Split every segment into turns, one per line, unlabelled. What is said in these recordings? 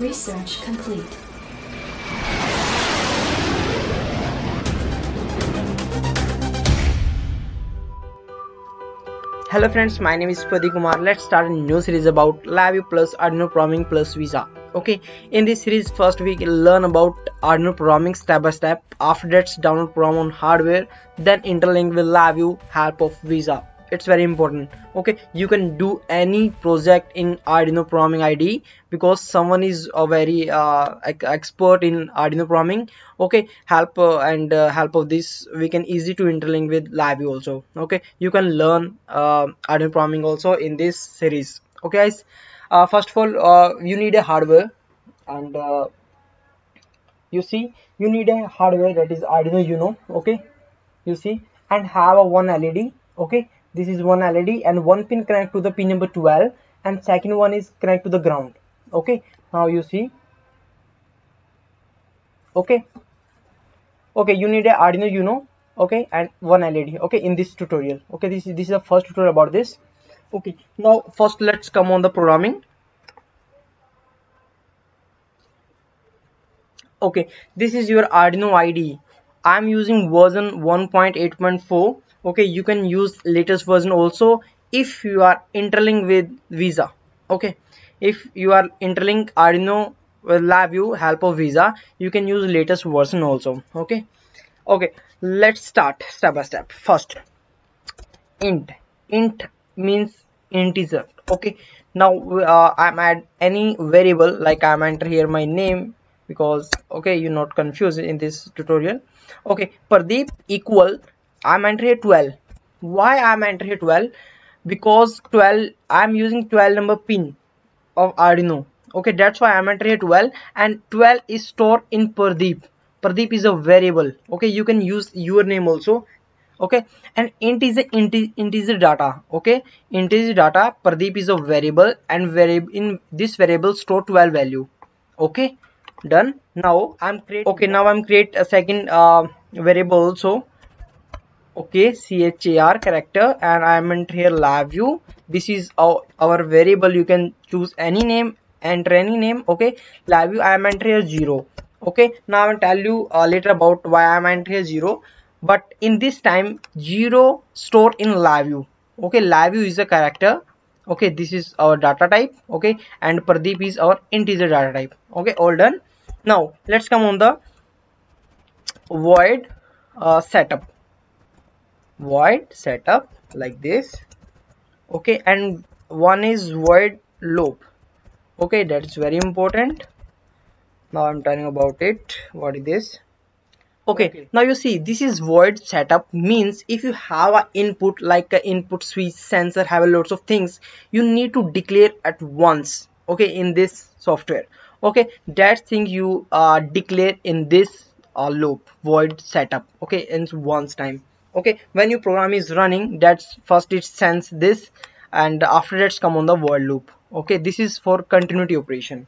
Research complete.
Hello friends, my name is Pardeep Kumar. Let's start a new series about LabVIEW plus Arduino programming plus Visa. Okay, in this series, first we learn about Arduino programming step by step. After that, download program on hardware, then interlink with LabVIEW help of Visa it's very important. Okay you can do any project in arduino programming ide because someone is a very uh, expert in arduino programming. Okay help uh, and uh, help of this we can easy to interlink with LabVIEW also. Okay you can learn uh, arduino programming also in this series. Okay guys. Uh, first of all uh, you need a hardware and you see you need a hardware that is arduino uno. Okay you see and have a one led okay this is one led and one pin connect to the pin number 12 and second one is connect to the ground. Okay? Now you see. Okay? Okay you need a arduino uno. Okay? And one led okay in this tutorial. Okay this is this is the first tutorial about this. Okay now first let's come on the programming. Okay this is your arduino ide i'm using version 1.8.4 okay you can use latest version also if you are interlink with visa. Okay if you are interlink arduino with LabVIEW help of visa you can use latest version also. Okay okay let's start step by step. First int. Int means integer. Okay now uh, i'm add any variable like i'm enter here my name because okay you're not confused in this tutorial. Okay pardeep equal i'm entering here 12 why i'm entering here 12 because 12 i'm using 12 number pin of arduino. Okay that's why i'm entering here 12 and 12 is stored in pardeep. Pardeep is a variable. Okay you can use your name also. Okay and int is a integer data. Okay integer data pardeep is a variable and variable in this variable store 12 value. Okay done. Now i'm create okay now i'm create a second uh, variable also okay char character and i am enter here LabVIEW this is our, our variable. You can choose any name enter any name okay? LabVIEW i am enter here zero okay? Now i will tell you uh, later about why i am enter here zero. But in this time zero store in LabVIEW okay? LabVIEW is a character okay? This is our data type okay? And pardeep is our integer data type okay? All done. Now let's come on the void uh, setup void setup like this. Okay and one is void loop. Okay that's very important. Now i'm telling about it. What is this? Okay, okay, now you see this is void setup means if you have an input like an input switch sensor have a lots of things you need to declare at once okay in this software. Okay that thing you uh, declare in this uh, loop void setup okay in once time okay when your program is running that's first it sends this and after that's come on the while loop. Okay this is for continuity operation.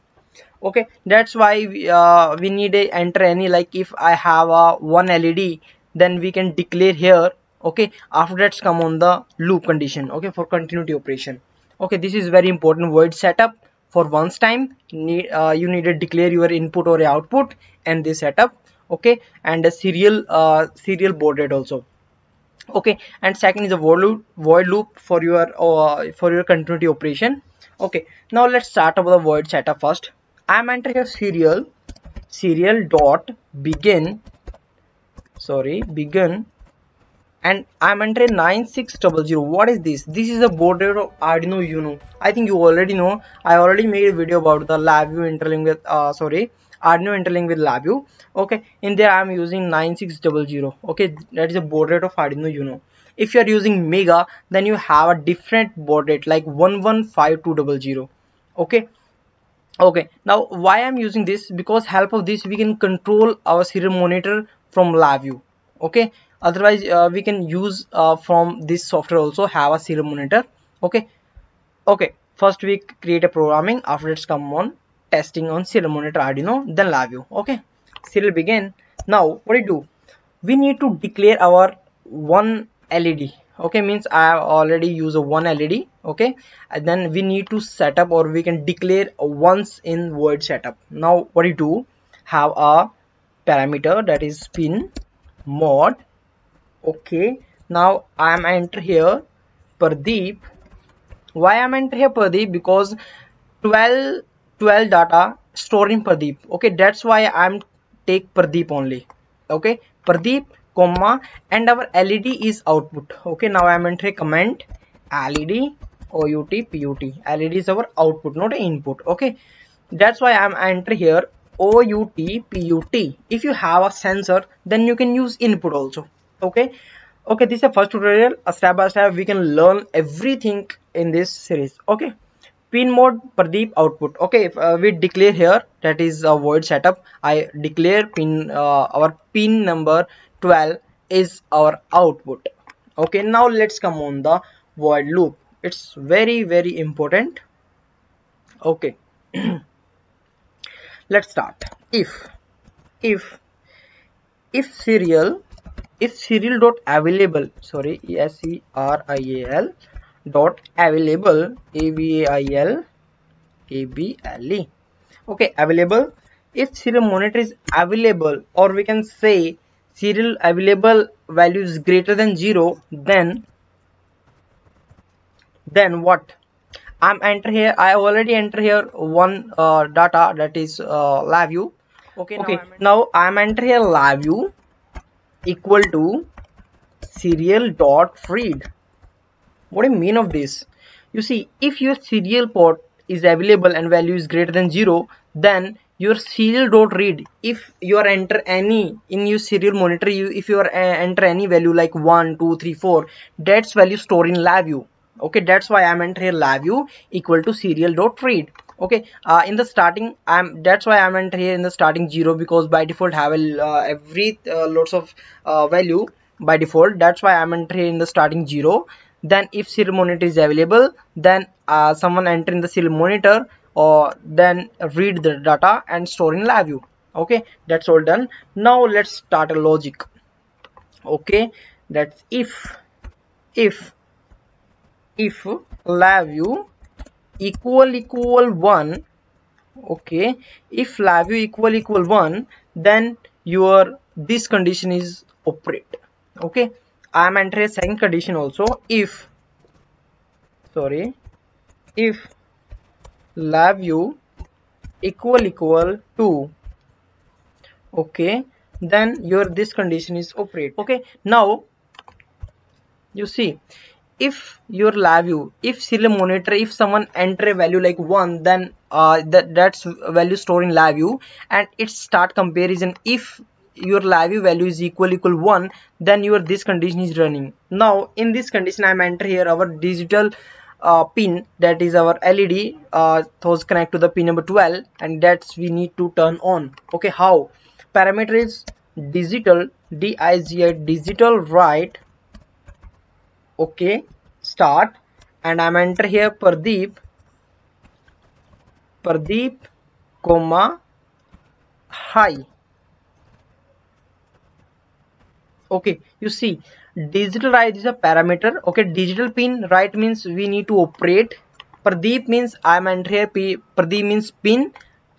Okay that's why we, uh, we need a enter any like if i have a one led then we can declare here. Okay after that's come on the loop condition. Okay for continuity operation. Okay this is very important void setup. For once time need uh, you need to declare your input or output and this setup. Okay and a serial uh, serial rate also okay and second is a void loop, void loop for your uh, for your continuity operation. Okay now let's start about the void setup first. I'm entering serial serial dot begin sorry begin and i'm entering 9600 what is this this is a baud rate of arduino uno i think you already know i already made a video about the LabVIEW interlink with uh sorry Arduino interlink with LabVIEW. Okay, in there I'm using 9600. Okay, that is a baud rate of Arduino Uno. If you are using Mega, then you have a different baud rate like 115200. Okay, okay. Now why I'm using this? Because help of this we can control our serial monitor from LabVIEW. Okay, otherwise uh, we can use uh, from this software also have a serial monitor. Okay, okay. First we create a programming. After it's come on testing on serial monitor Arduino then LabVIEW okay. Serial begin. Now what do you do? We need to declare our one LED okay. Means i have already used a one led okay. And then we need to set up or we can declare once in void setup. Now what do you do? Have a parameter that is pin mode okay now i am enter here Pardeep. Why I'm enter here Pardeep? Because 12 12 data stored in Pardeep. Okay that's why I'm take Pardeep only. Okay Pardeep comma and our LED is output. Okay now I'm entering comment LED OUT PUT LED is our output not input. Okay that's why I'm enter here OUT PUT if you have a sensor then you can use input also okay? Okay this is a first tutorial. Step by step we can learn everything in this series. Okay? Pin mode Pardeep output. Okay if, uh, we declare here that is a void setup. I declare pin uh, our pin number 12 is our output. Okay now let's come on the void loop. It's very very important. Okay. Let's start. If if if serial if serial dot available. Sorry s e r i a l dot available. A v a i l a b l e. Okay available. If serial monitor is available or we can say serial available value is greater than zero then then what? I'm enter here. I already enter here one uh, data that is uh, view. okay okay now i'm enter here LabVIEW equal to serial dot read what do you mean of this? You see if your serial port is available and value is greater than 0 then your serial dot read if you are enter any in your serial monitor you if you are uh, enter any value like 1 2 3 4 that's value stored in LabVIEW okay that's why i'm enter here LabVIEW equal to serial dot read okay uh, in the starting i'm that's why i'm enter here in the starting zero because by default have a, uh, every uh, lots of uh, value by default. That's why i'm enter here in the starting zero. Then if serial monitor is available then uh, someone enter in the serial monitor or then read the data and store in LabVIEW okay that's all done. Now let's start a logic. Okay that's if if if LabVIEW equal equal 1 okay? If LabVIEW equal equal 1 then your this condition is operate okay? I am entering second condition also. If sorry if LabVIEW equal equal 2 okay? Then your this condition is operate okay? Now you see if your LabVIEW if serial monitor if someone enter a value like 1 then uh, that that's value stored in LabVIEW and it start comparison if your LabVIEW value is equal equal 1 then your this condition is running. Now in this condition i'm enter here our digital uh, pin that is our led uh, those connect to the pin number 12 and that's we need to turn on. Okay how? Parameter is digital d-i-g-i digital write okay start and I'm enter here Pradeep Pradeep comma hi okay you see digital write is a parameter okay digital pin write means we need to operate Pradeep means I'm enter here P Pradeep means pin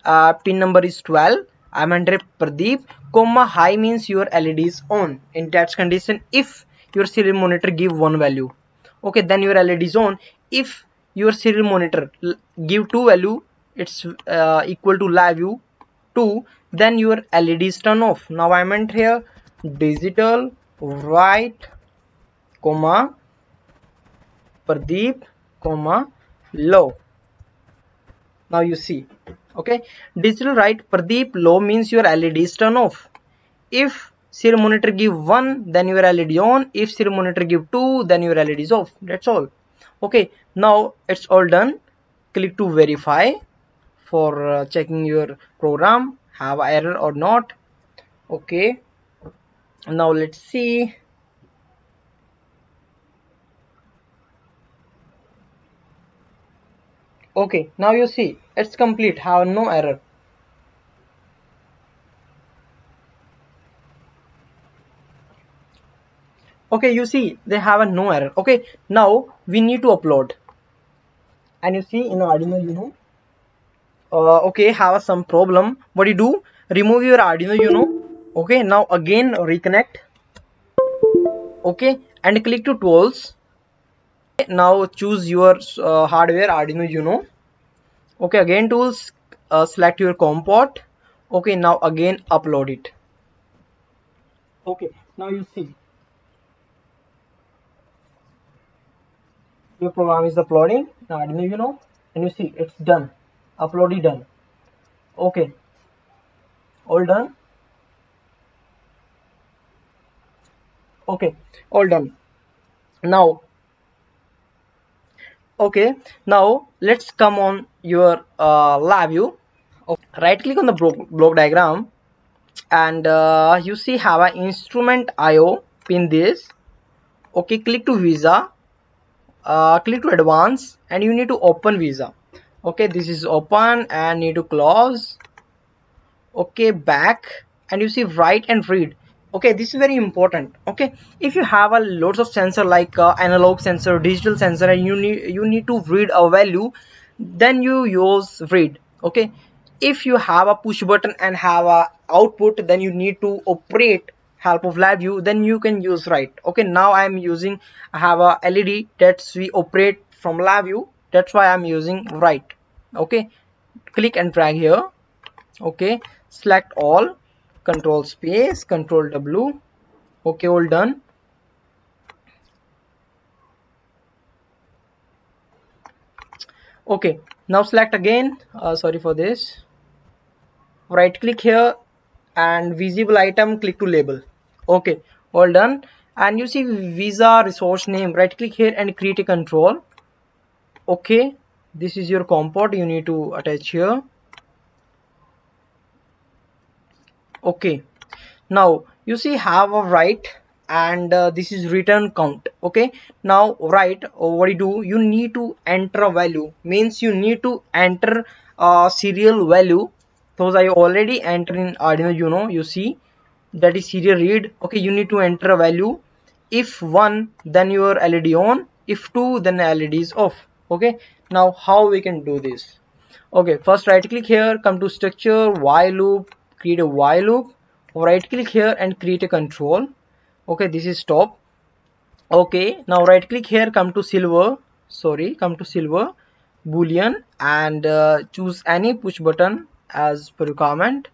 uh, pin number is 12 I'm enter Pradeep comma high means your LED is on in that condition if your serial monitor give one value. Okay then your led is on if your serial monitor give two value it's uh, equal to LabVIEW 2 then your led is turn off. Now i meant here digital write comma pardeep comma low. Now you see okay? Digital write pardeep low means your led is turn off. If serial monitor give 1 then your led on. If serial monitor give 2 then your led is off. That's all. Okay now it's all done. Click to verify for uh, checking your program have error or not. Okay now let's see. Okay now you see it's complete have no error okay you see they have a no error. Okay now we need to upload. And you see in Arduino Uno uh, okay have some problem. What do you do? Remove your Arduino Uno okay now again reconnect. Okay and click to tools. Now choose your uh, hardware Arduino Uno okay again tools uh, select your COM port okay now again upload it. Okay now you see your program is uploading. Now admin you know. And you see? It's done. Upload it done. Okay. All done? Okay. All done. Now okay. Now let's come on your uh, LabVIEW okay. right click on the block, block diagram. And uh, you see have an instrument IO pin this. Okay click to visa uh, click to advance and you need to open visa. Okay this is open and need to close. Okay back and you see write and read. Okay this is very important. Okay if you have a lots of sensor like uh, analog sensor digital sensor and you need you need to read a value then you use read. Okay if you have a push button and have a output then you need to operate help of LabVIEW then you can use write. Okay now i'm using i have a led that's we operate from LabVIEW that's why i'm using write. Okay click and drag here. Okay select all. Control space control w. Okay all done. Okay now select again. Uh, sorry for this. Right click here and visible item click to label okay all done. And you see visa resource name. Right click here and create a control. Okay this is your COM port you need to attach here. Okay now you see have a write and uh, this is return count. Okay now write what you do you need to enter a value. Means you need to enter a serial value. Those I already enter in Arduino you know you see that is serial read okay you need to enter a value. If 1 then your LED on. If 2 then LED is off okay. Now how we can do this? Okay first right click here come to structure while loop create a while loop. Right click here and create a control. Okay this is stop. Okay now right click here come to silver. Sorry come to silver boolean and uh, choose any push button as per requirement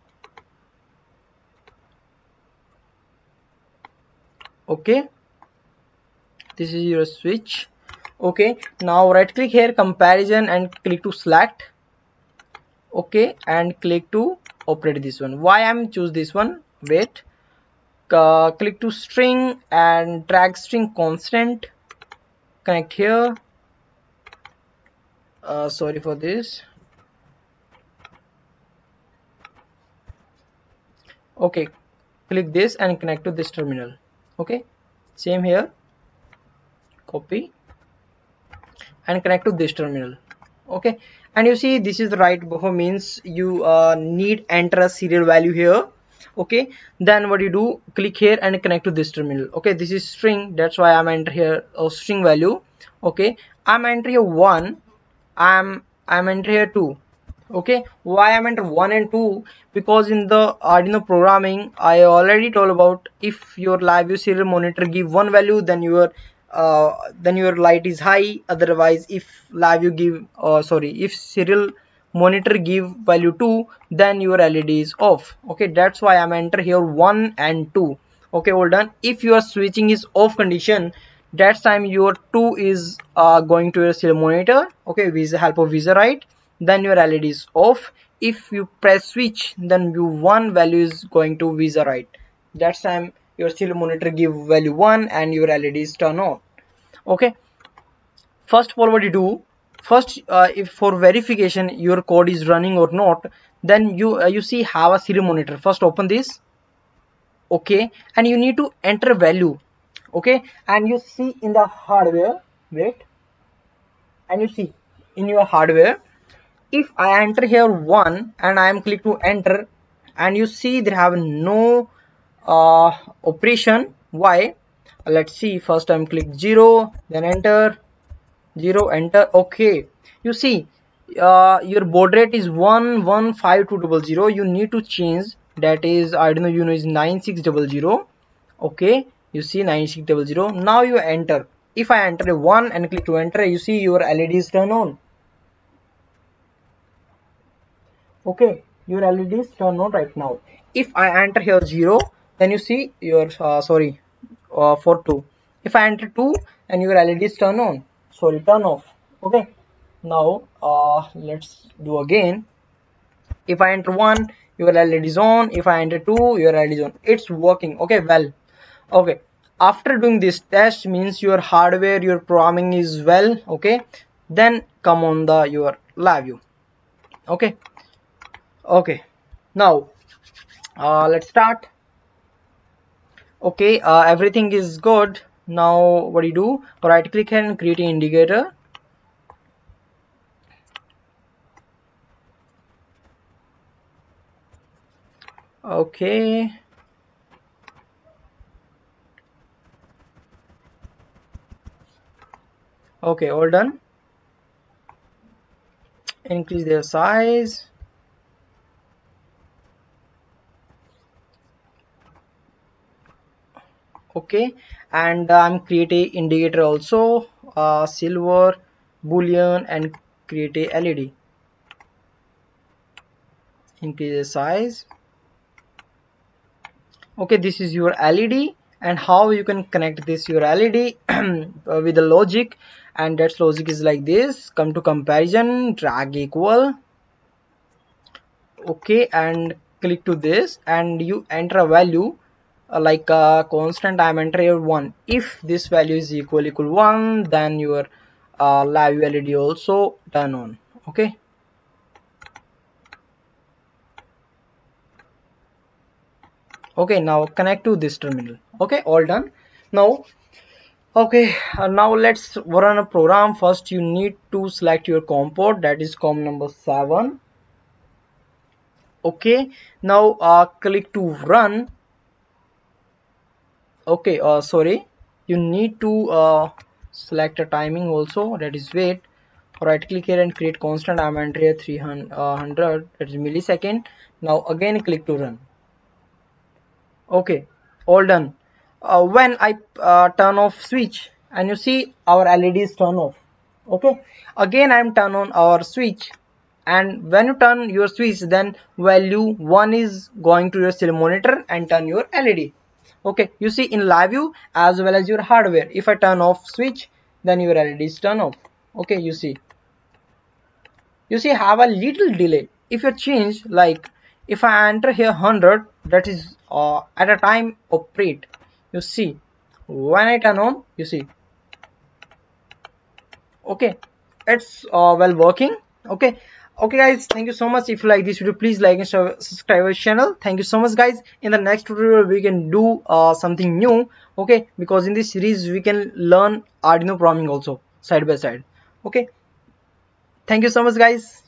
okay. This is your switch. Okay. Now right click here comparison and click to select. Okay. And click to operate this one. Why i'm choose this one? Wait. Uh, click to string and drag string constant. Connect here. Uh, sorry for this. Okay. Click this and connect to this terminal okay? Same here. Copy. And connect to this terminal. Okay? And you see this is the right buffer means you uh, need enter a serial value here. Okay? Then what you do click here and connect to this terminal. Okay? This is string. That's why i'm enter here a string value. Okay? I'm enter here one. I'm i'm enter here two okay? Why i'm enter one and two? Because in the arduino programming i already told about if your LabVIEW serial monitor give one value then your uh, then your light is high. Otherwise if LabVIEW give uh, sorry if serial monitor give value 2 then your led is off. Okay? That's why i'm enter here 1 and 2 okay? Hold on. If your switching is off condition that time your 2 is uh, going to your serial monitor. Okay? With the help of visa write then your led is off. If you press switch then your 1 value is going to visa right? That's time your serial monitor give value 1 and your led is turn on. Okay. First of all what you do first uh, if for verification your code is running or not then you uh, you see have a serial monitor. First open this. Okay. And you need to enter value. Okay. And you see in the hardware wait. And you see in your hardware if I enter here 1 and I am click to enter and you see they have no uh, operation why? Let's see first time click 0 then enter 0 enter okay. You see uh, your baud rate is 115200 you need to change that is I don't know you know is nine 9600 okay. You see nine 9600 now you enter. If I enter a 1 and click to enter you see your LED is turn on okay your LED is turn on right now. If I enter here 0 then you see your uh, sorry uh, for 2 if I enter 2 and your LED is turn on. Sorry turn off. Okay now uh, let's do again. If I enter 1 your LED is on. If I enter 2 your LED is on. It's working. Okay well okay. After doing this test means your hardware your programming is well okay? Then come on the your LabVIEW. Okay okay. Now uh, let's start. Okay uh, everything is good. Now what do you do? Right click and create an indicator. Okay. Okay all done. Increase their size okay. And uh, I'm create a indicator also uh, silver boolean and create a LED increase the size. Okay this is your LED and how you can connect this your LED uh, with the logic. And that logic is like this. Come to comparison drag equal. Okay and click to this and you enter a value uh, like a constant I'm entering 1 if this value is equal equal 1 then your uh, live LED also turn on. Okay? Okay now connect to this terminal. Okay all done. Now okay uh, now let's run a program. First you need to select your com port that is com number 7 okay now uh, click to run okay uh, sorry. You need to uh, select a timing also. That is wait. Right click here and create constant I'm entering 300 uh, that is millisecond. Now again click to run. Okay all done. Uh, when I uh, turn off switch and you see our LED is turn off. Okay again I am turn on our switch. And when you turn your switch then value 1 is going to your serial monitor and turn your LED okay you see in LabVIEW as well as your hardware. If I turn off switch then your LED is turn off. Okay you see. You see have a little delay. If you change like if I enter here 100 that is uh, at a time operate. You see when I turn on you see. Okay it's uh, well working. Okay okay guys thank you so much. If you like this video please like and subscribe our channel. Thank you so much guys. In the next tutorial we can do uh, something new okay? Because in this series we can learn arduino programming also side by side okay? Thank you so much guys